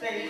சரி